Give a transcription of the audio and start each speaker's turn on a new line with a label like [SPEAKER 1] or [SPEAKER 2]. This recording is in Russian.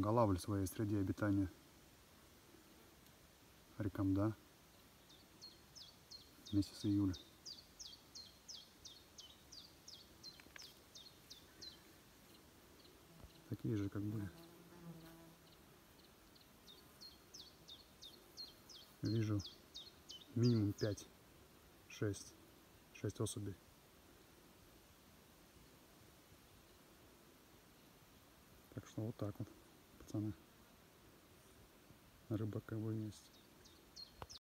[SPEAKER 1] Голавль в своей среде обитания. Рекомда. Месяц июля. Такие же, как были. Вижу минимум 5, 6, 6 особей. Так что вот так вот, пацаны. Рыба кого есть.